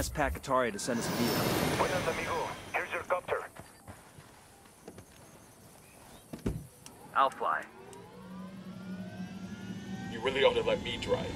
ask Pac Katari to send us a vehicle. Buenas, amigo. Here's your copter. I'll fly. You really ought to let me drive.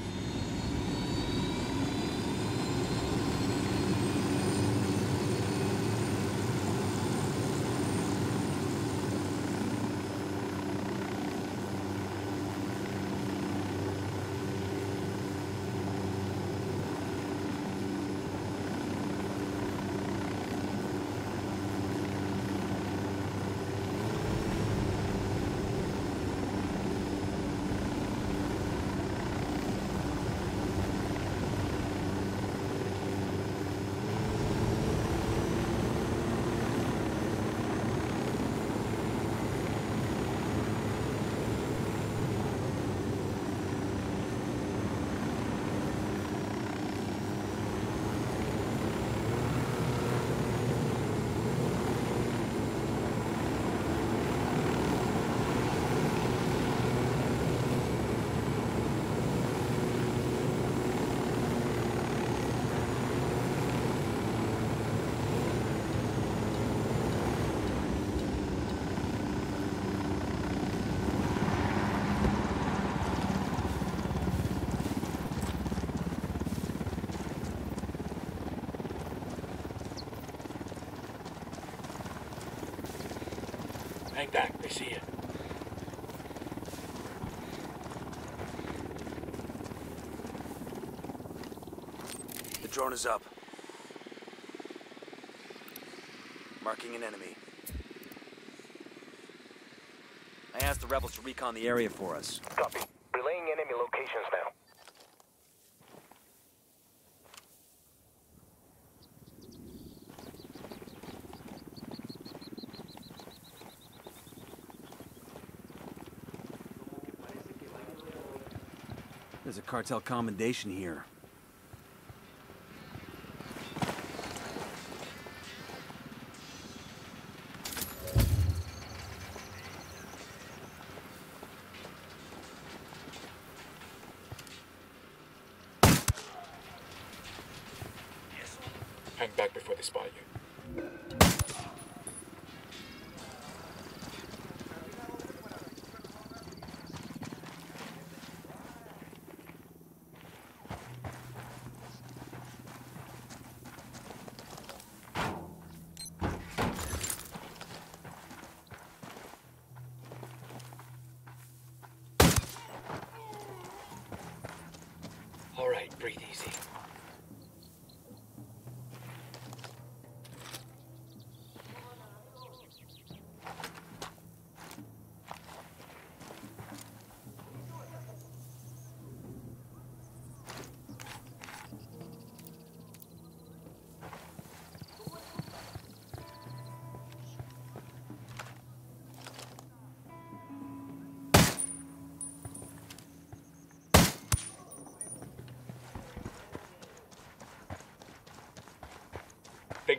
Hang back, they see you. The drone is up. Marking an enemy. I asked the rebels to recon the area for us. Copy. Relaying enemy locations now. There's a cartel commendation here.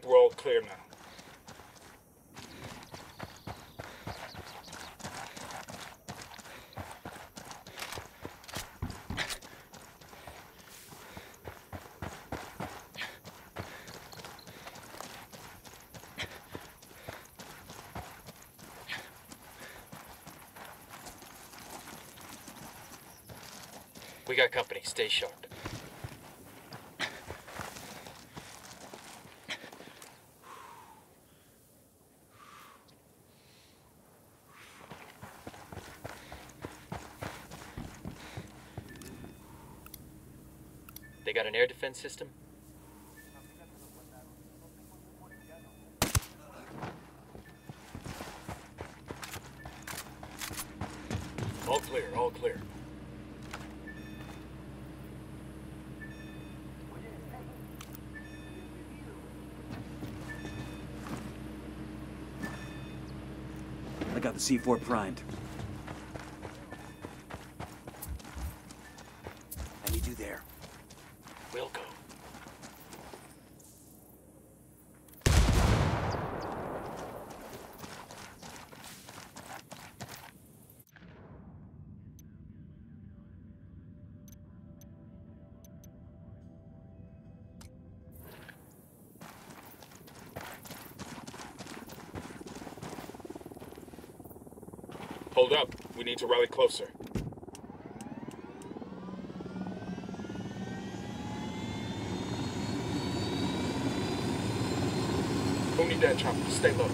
We're all clear now. We got company. Stay sharp. They got an air defense system? All clear, all clear. I got the C4 primed. I need you there. We'll go. Hold up. We need to rally closer. Who need that chopper? Stay low.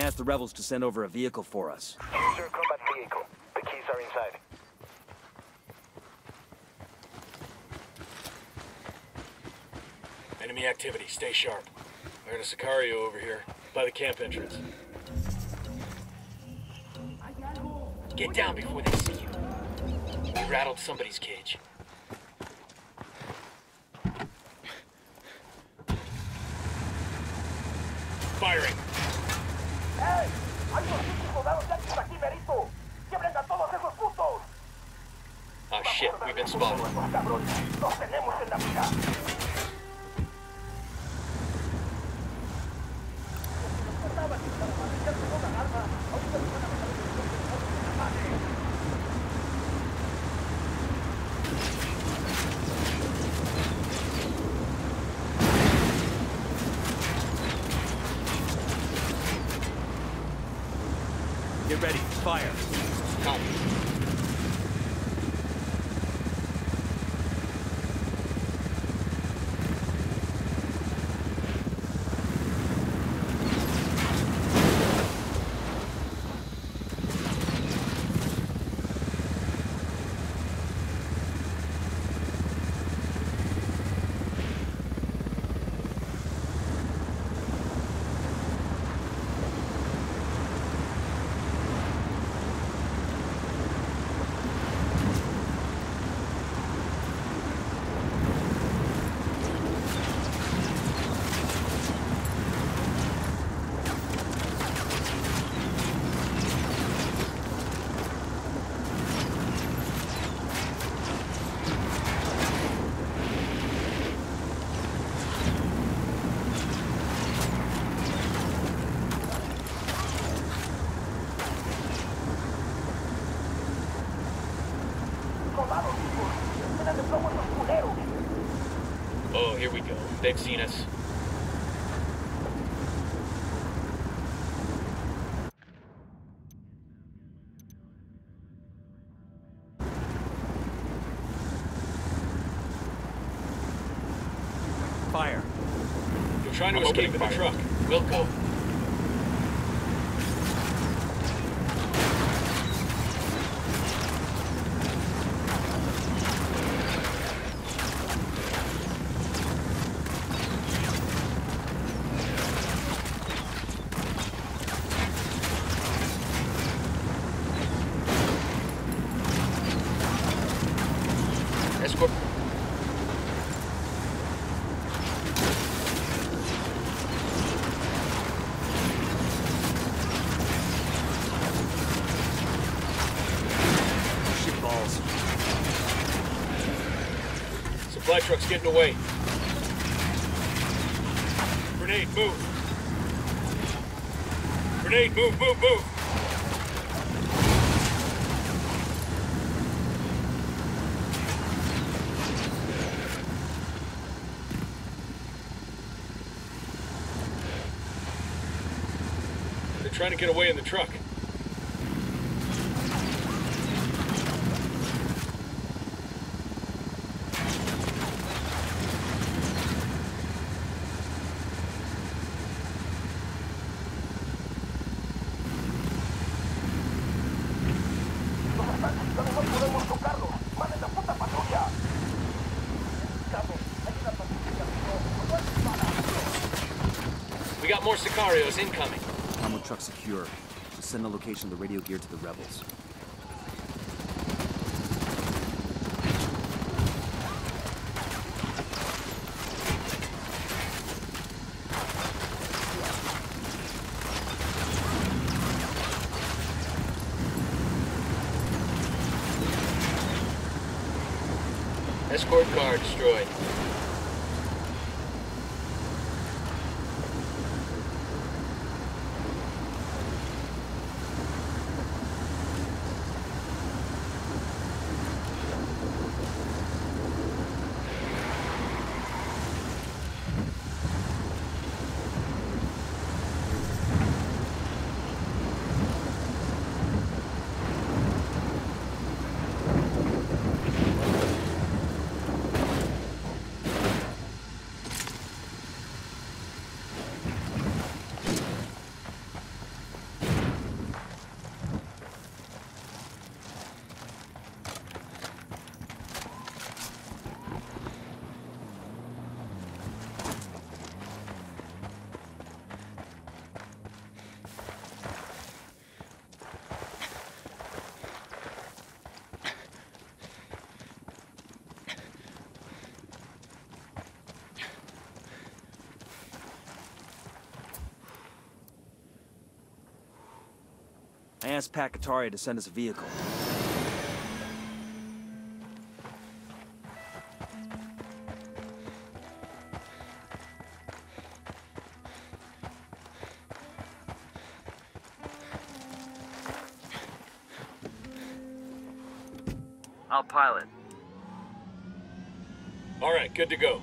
Asked the rebels to send over a vehicle for us. Here's your combat vehicle. The keys are inside. Enemy activity. Stay sharp. I heard a Sicario over here by the camp entrance. Get down before they see you. We rattled somebody's cage. Firing. Oh shit, we've been spotted. ¡Nuestros cabrones! ¡Los tenemos en la mira! Get ready. Fire. Copy. ¡Soldados vivos! ¡Llenan de plomo esos culeros! Oh, here we go. They've seen us. Fire. They're fire. truck. We'll go. Truck's getting away. Grenade, move. Grenade, move, move, move. They're trying to get away in the truck. Incoming. Combo truck secure. So send the location of the radio gear to the rebels. Escort car destroyed. I asked Pac Katari to send us a vehicle. I'll pilot. All right, good to go.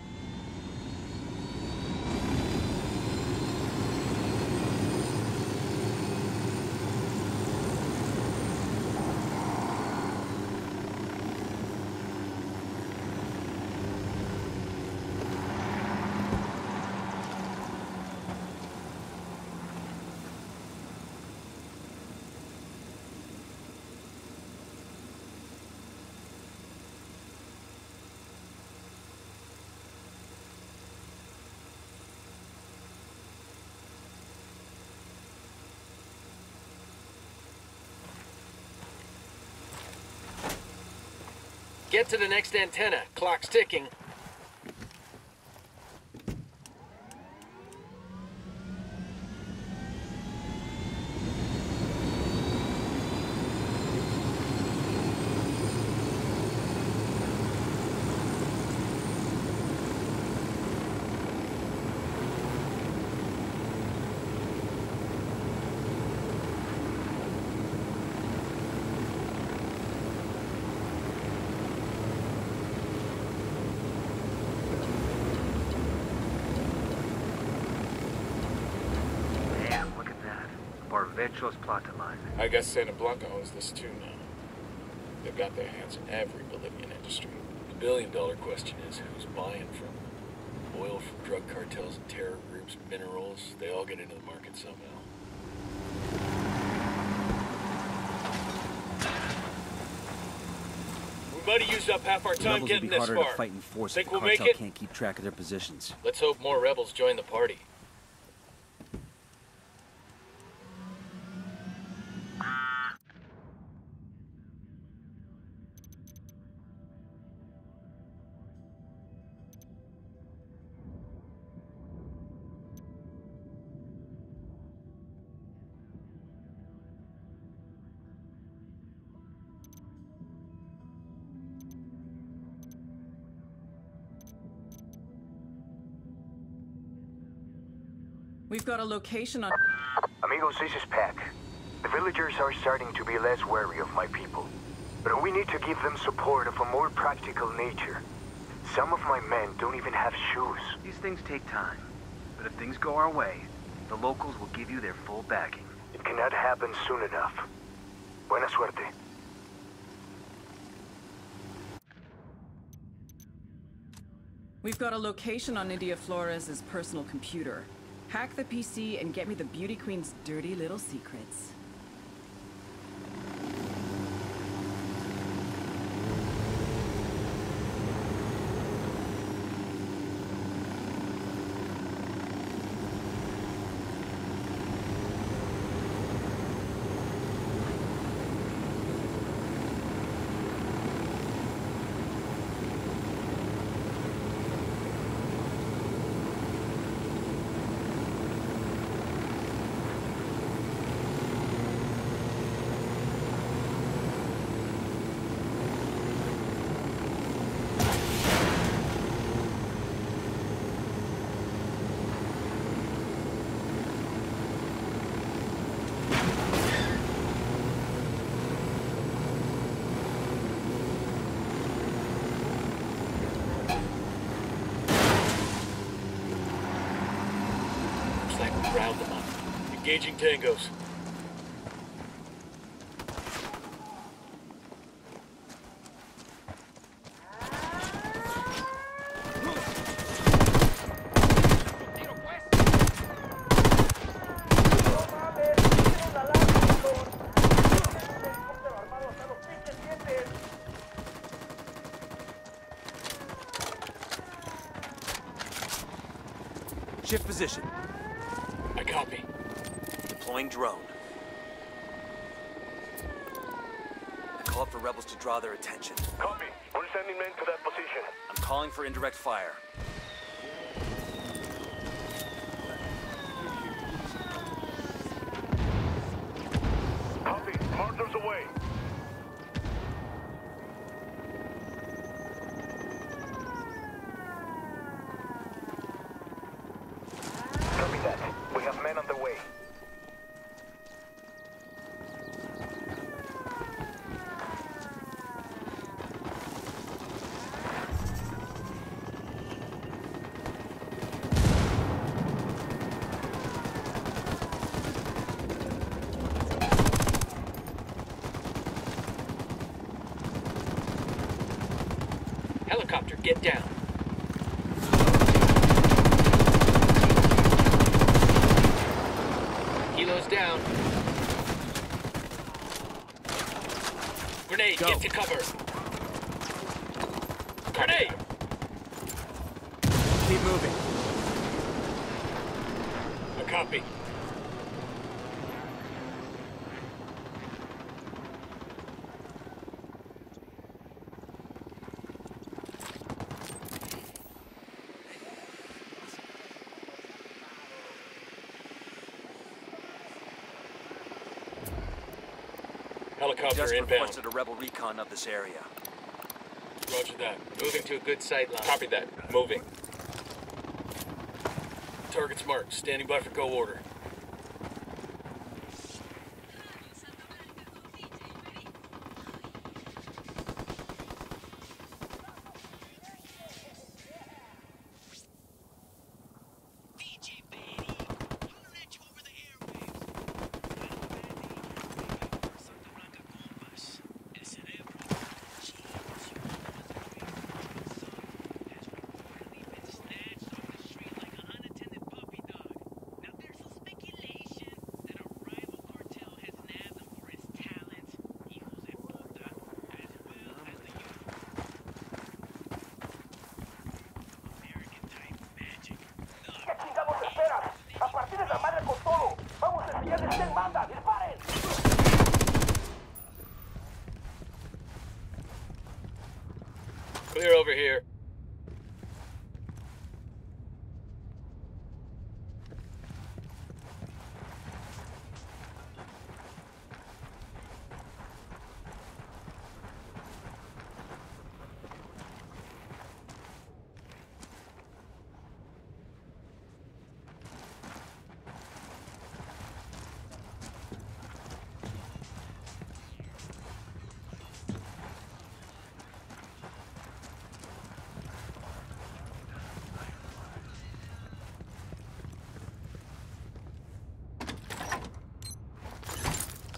Get to the next antenna. Clock's ticking. Damn, look at that. Barvechos Plataline. I guess Santa Blanca owns this too now. They've got their hands in every Bolivian industry. The billion dollar question is who's buying from? them? Oil from drug cartels and terror groups, minerals, they all get into the market somehow. We might have used up half our The time rebels will getting be this harder far. to fight in force Think if the we'll make cartel it? can't keep track of their positions. Let's hope more rebels join the party. We've got a location on. Amigos, this is Pac. The villagers are starting to be less wary of my people. But we need to give them support of a more practical nature. Some of my men don't even have shoes. These things take time. But if things go our way, the locals will give you their full backing. It cannot happen soon enough. Buena suerte. We've got a location on Nidia Flores' personal computer. Hack the PC and get me the Beauty Queen's dirty little secrets. Them. Engaging tangos. ¡No mames! ¡Tiene una alarma, cabrón! Un helicóptero armado hasta los pinches dientes. Shift position. I copy. Deploying drone. I call up for rebels to draw their attention. Copy. We're sending men to that position. I'm calling for indirect fire. Copy. Mortars away. Copy that. We have men on the way. Helicopter, get down. Kilo's down. Grenade, get to cover. Grenade! Keep moving. A copy. Helicopter Just inbound. requested a rebel recon of this area. Roger that. Moving to a good sight line. Copy that. Moving. Target's marked. Standing by for go order.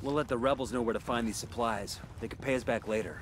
We'll let the rebels know where to find these supplies. They can pay us back later.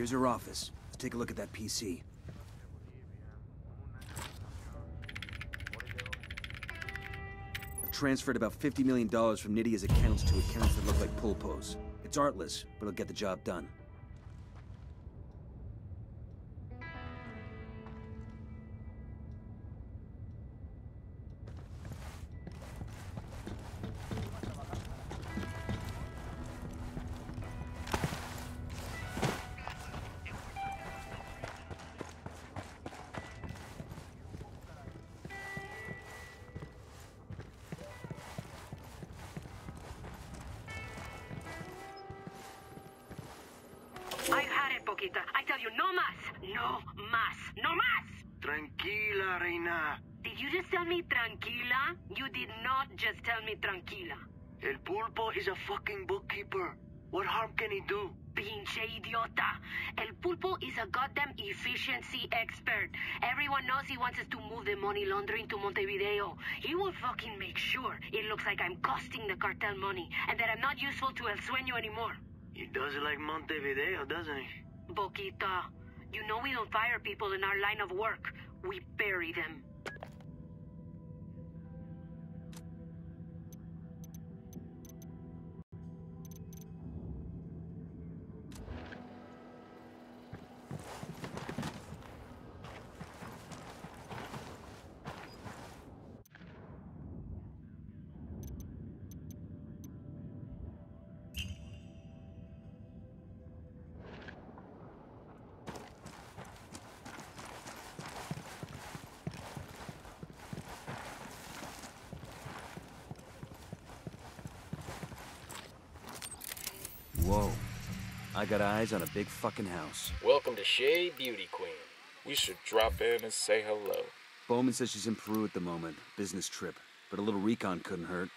Here's your office. Let's take a look at that PC. I've transferred about $50 million from Nidia's accounts to accounts that look like Pulpo's. It's artless, but it'll get the job done. Does it like Montevideo, doesn't he? Boquita, you know we don't fire people in our line of work. We bury them. I got eyes on a big fucking house. Welcome to Shea Beauty Queen. We should drop in and say hello. Bowman says she's in Peru at the moment. Business trip. But a little recon couldn't hurt.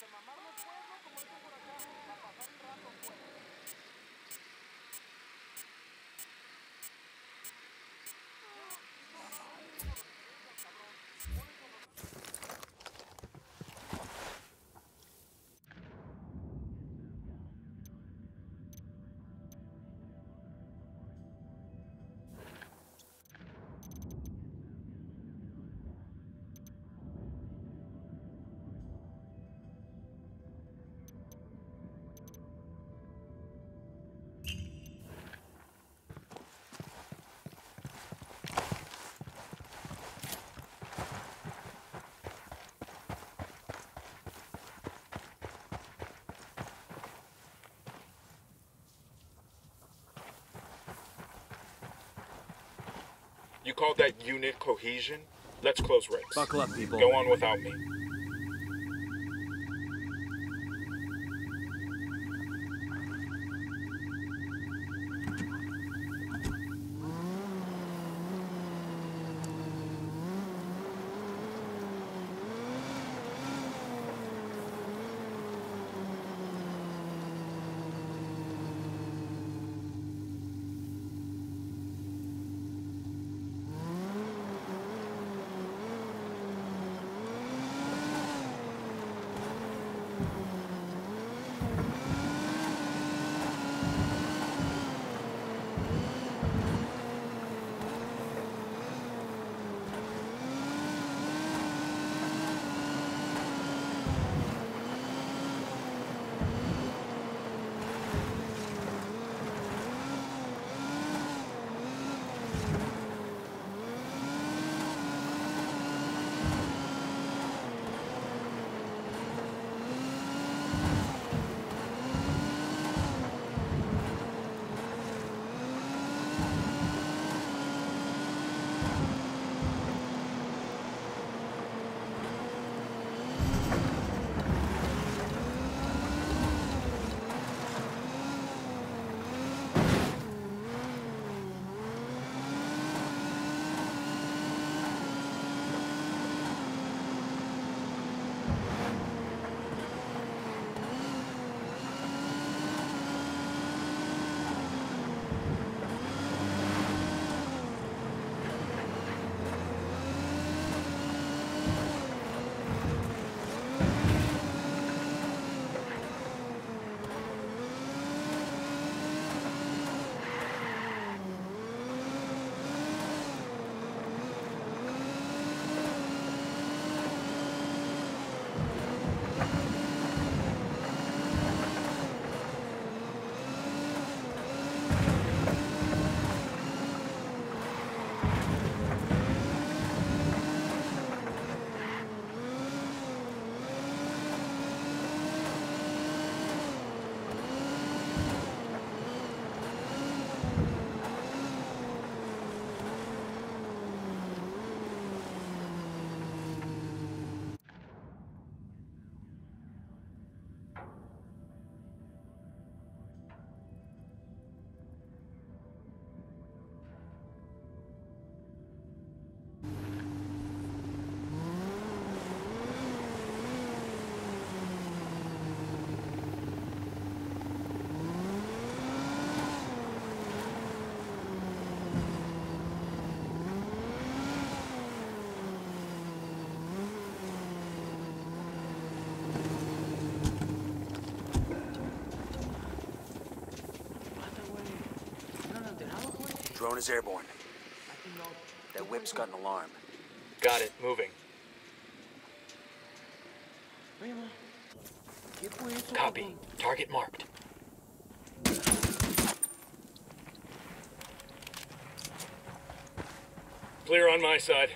Pues a mamarnos pueblo como es tu corazón. You called that unit cohesion? Let's close ranks. Buckle up, people. Go on without me. Drone is airborne. That whip's got an alarm. Got it. Moving. Copy. Target marked. Clear on my side.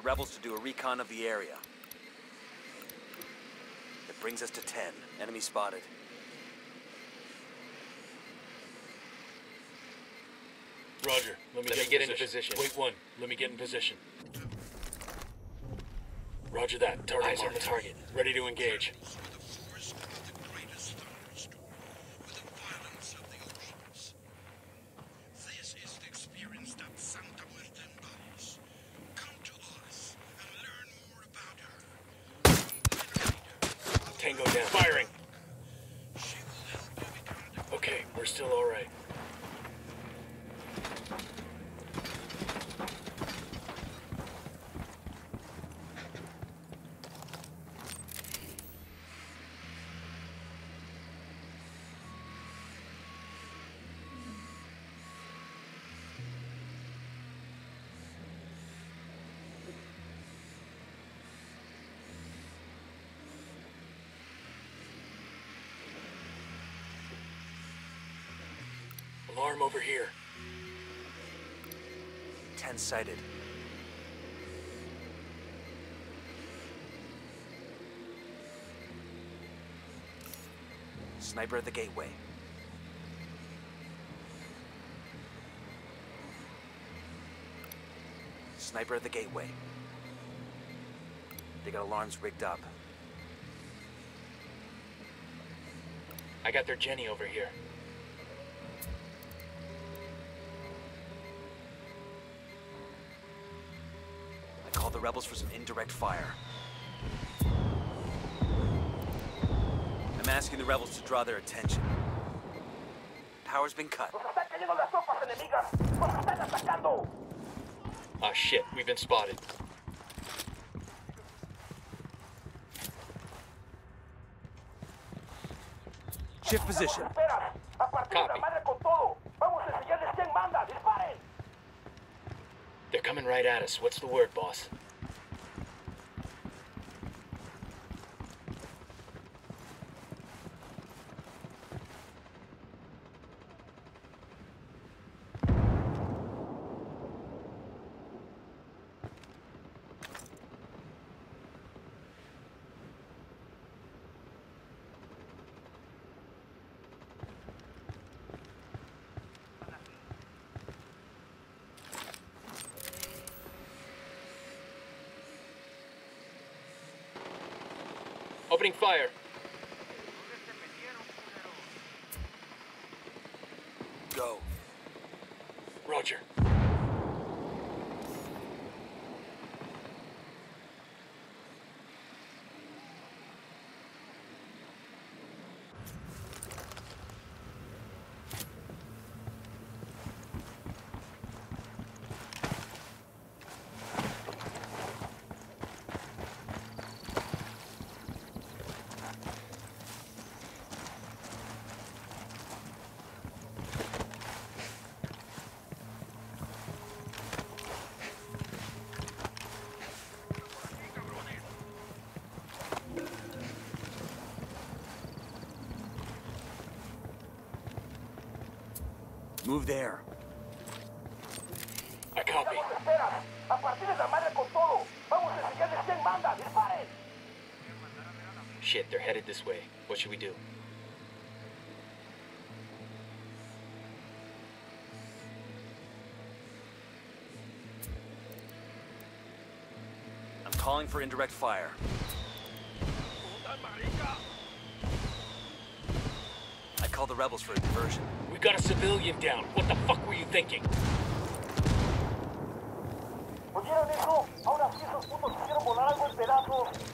The rebels to do a recon of the area. That brings us to 10. Enemy spotted. Roger. Let me, Let get, me get in into position. position. Wait one. Let me get in position. Roger that. Target Eyes on the target. Ready to engage. This is the experience that Santa Muerte embodies. Come to us and learn more about her. Tango down. Firing. Okay, we're still all right. Alarm over here. Ten Sniper at the gateway. Sniper at the gateway. They got alarms rigged up. I got their Jenny over here. The rebels for some indirect fire. I'm asking the rebels to draw their attention. Power's been cut. Nos están cayendo las tropas enemigas. Nos están atacando. Ah, shit. We've been spotted. Shift position. Esperas. A partir de la Copy. madre con todo. Vamos a enseñarles quién manda. Disparen. They're coming right at us. What's the word, boss? Opening fire. Go. Roger. Move there. I copy. Nos esperas. A partir de la madre con todo. Vamos a enseñarles quién manda. Disparen. Shit, they're headed this way. What should we do? I'm calling for indirect fire. I called the rebels for a diversion. We got a civilian down. What the fuck were you thinking? ¿Oyeron eso? Ahora sí esos putos hicieron volar algo en pedazos.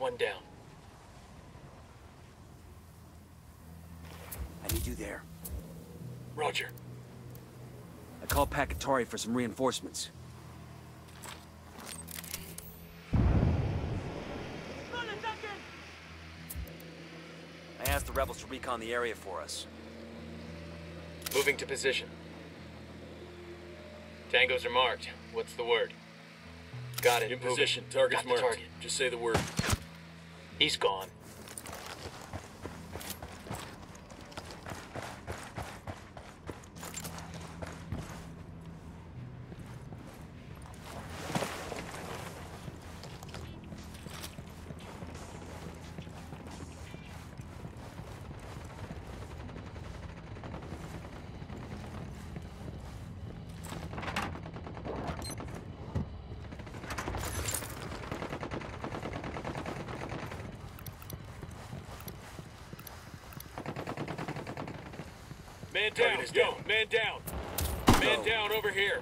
One down. I need you there. Roger. I called Pac Katari for some reinforcements. I asked the rebels to recon the area for us. Moving to position. Tangos are marked. What's the word? Got it. In Moving. position. Target's Got marked. target. Just say the word. He's gone. Man down. Yo, man down. Man down over here.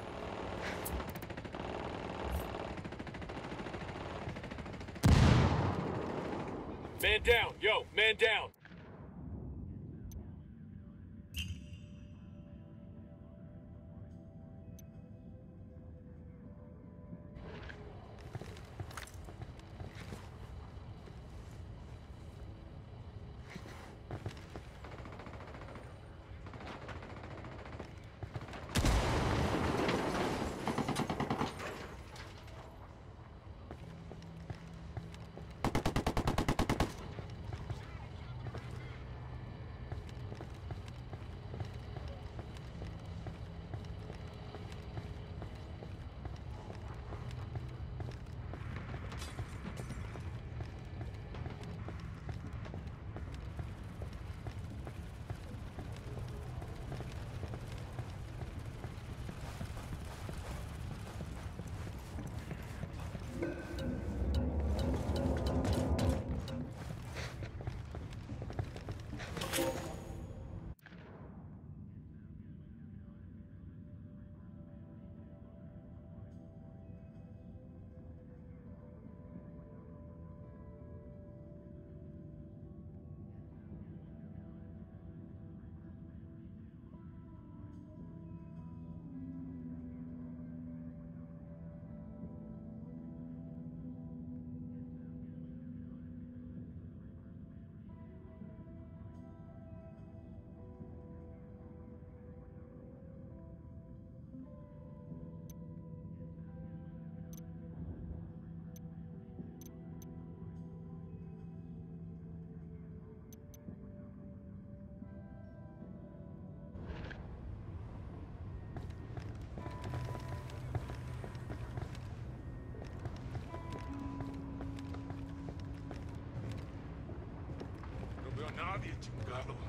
Nadia Chingado.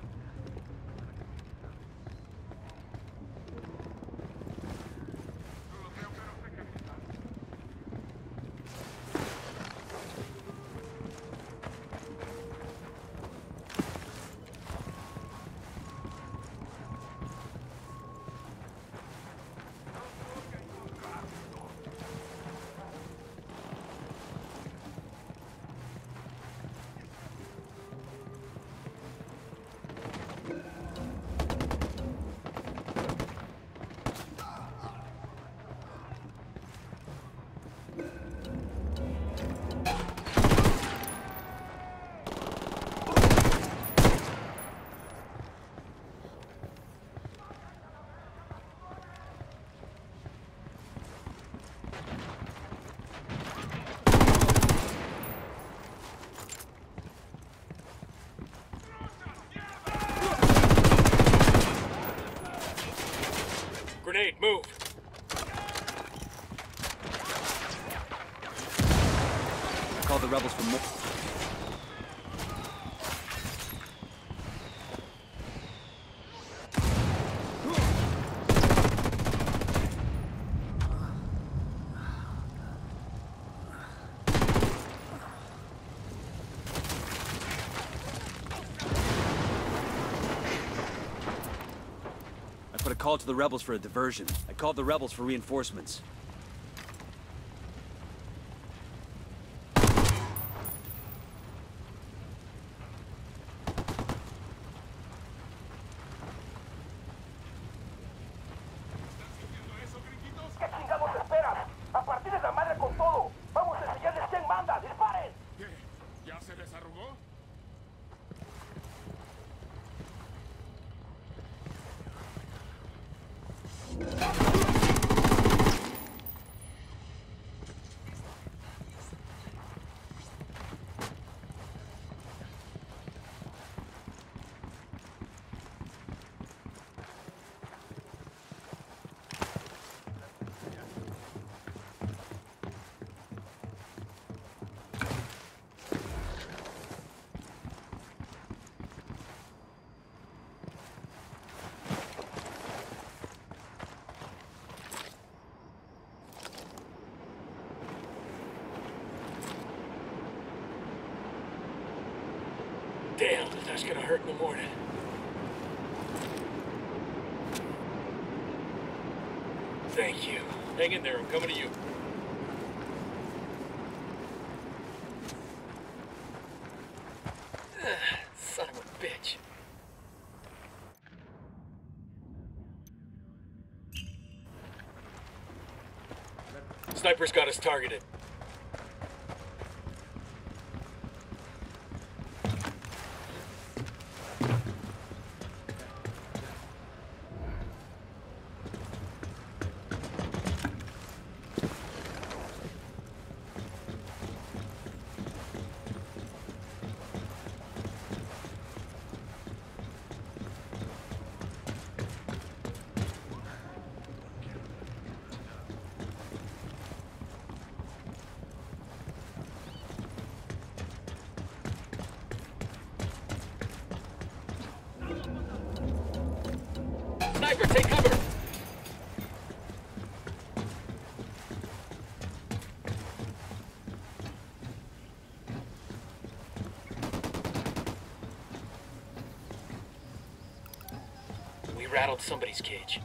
I put a call to the rebels for a diversion. I called the rebels for reinforcements. Hurt in the morning. Thank you. Hang in there, I'm coming to you. Ah, son of a bitch. Sniper's got us targeted. Sniper, take cover! We rattled somebody's cage.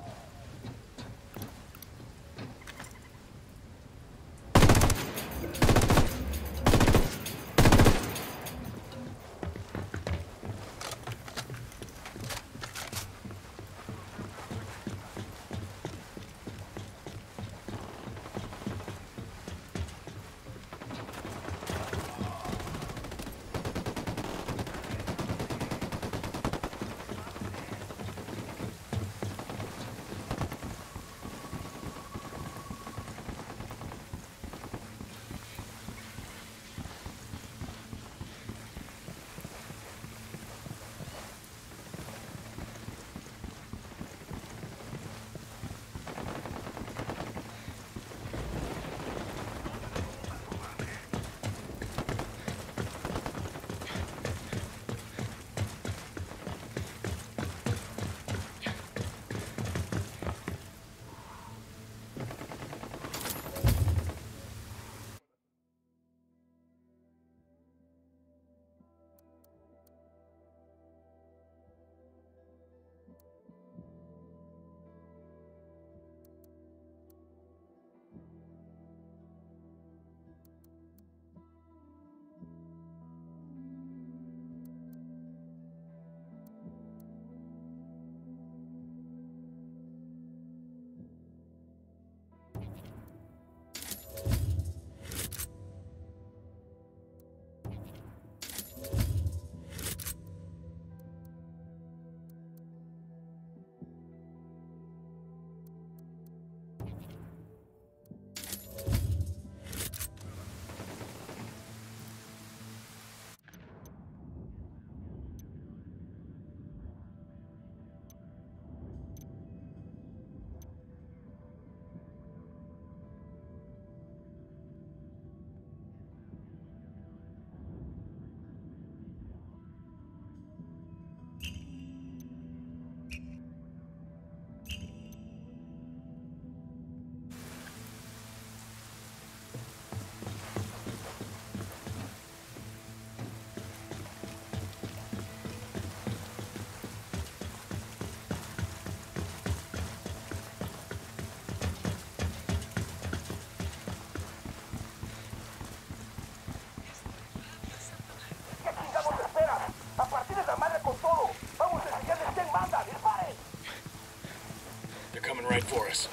Right for us.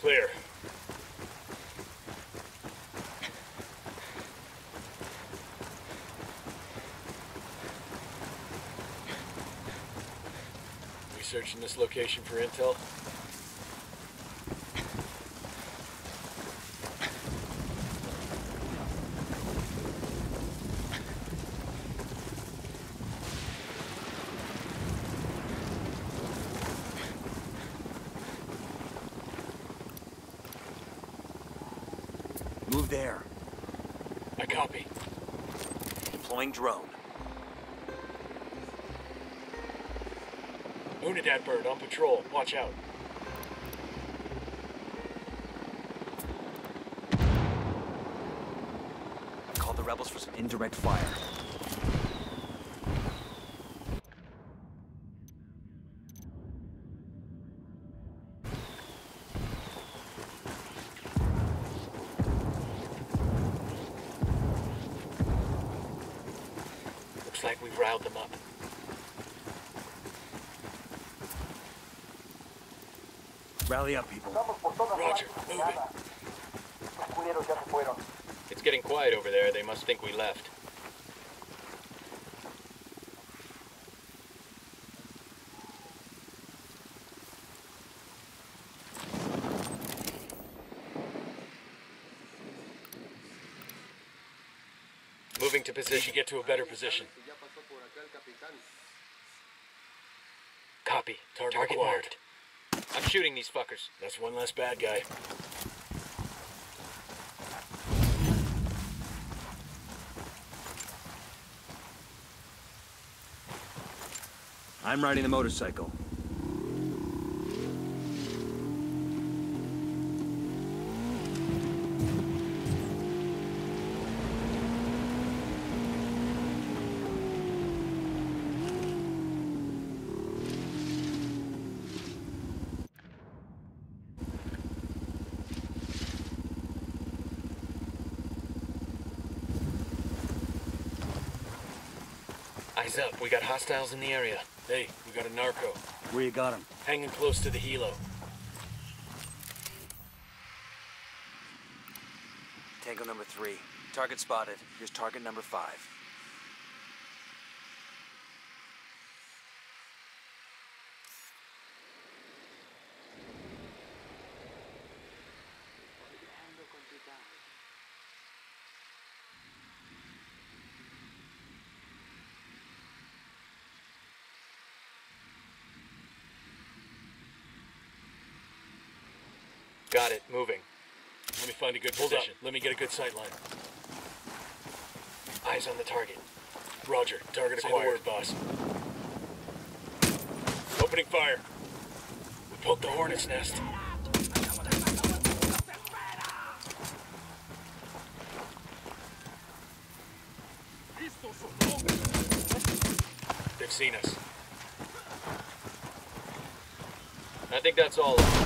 Clear. We searching this location for intel? Move there. I copy. Deploying drone. Unidad bird on patrol. Watch out. Call the rebels for some indirect fire. Looks like we've riled them up. Rally up, people. Estamos por todas Roger, partes move y nada. Los culeros ya se fueron. It's getting quiet over there. They must think we left. Moving to position. Get to a better position. Copy. Target, Target marked. I'm shooting these fuckers. That's one less bad guy. I'm riding the motorcycle. Eyes up. We got hostiles in the area. Hey, we got a narco. Where you got him? Hanging close to the helo. Tango number three. Target spotted. Here's target number five. Got it. Moving. Let me find a good position. Let me get a good sight line. Eyes on the target. Roger. Target Say acquired. the word, boss. Opening fire. We poked the hornet's nest. They've seen us. I think that's all.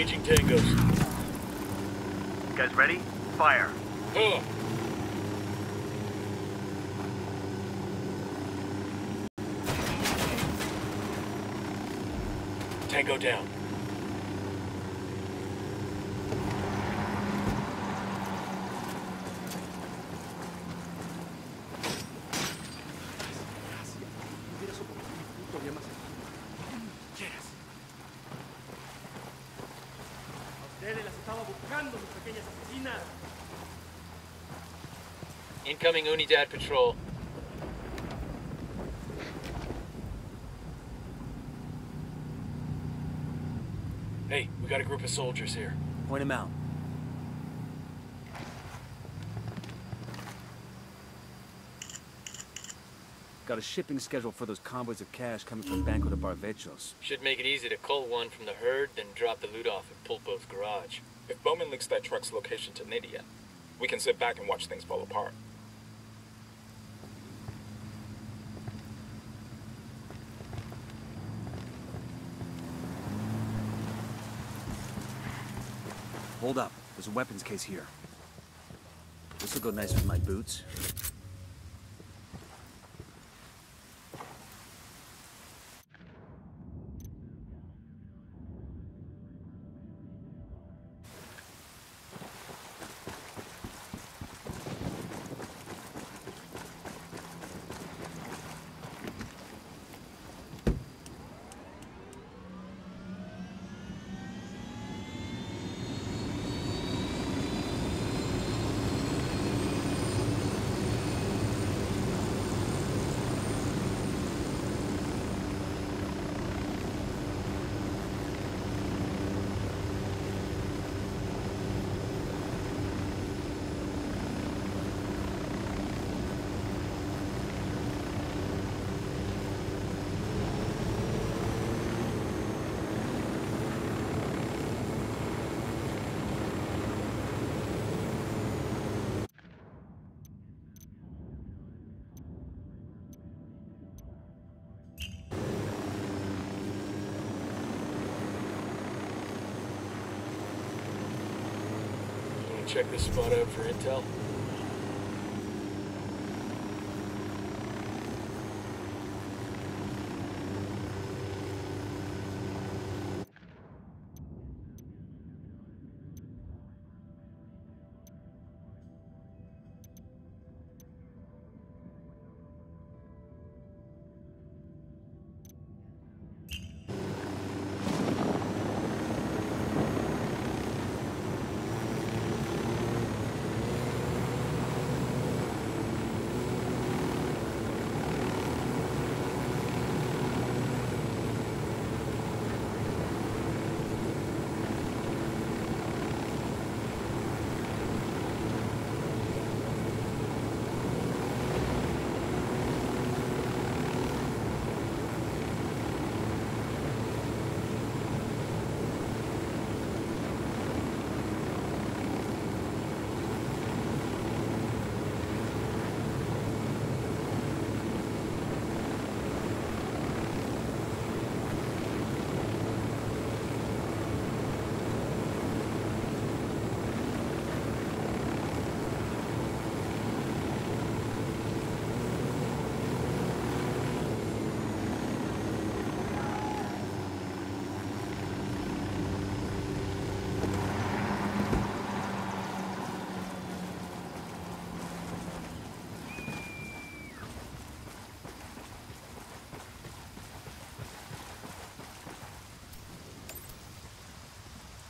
Engaging tangos. You guys ready? Fire. Huh. Incoming Unidad patrol. Hey, we got a group of soldiers here. Point him out. Got a shipping schedule for those convoys of cash coming from Banco de Barvechos. Should make it easy to cull one from the herd, then drop the loot off at Pulpo's garage. If Bowman leaks that truck's location to Nidia, we can sit back and watch things fall apart. Hold up. There's a weapons case here. This will go nice with my boots. Check this spot out for intel?